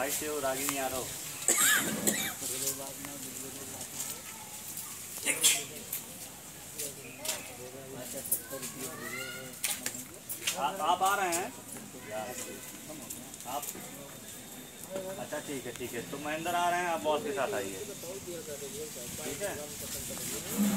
भाई से और रागिनी यादव आप आप आ रहे हैं? आप अच्छा ठीक है ठीक है। तो महेंद्र आ रहे हैं, आप बॉस के साथ आइए। ठीक है?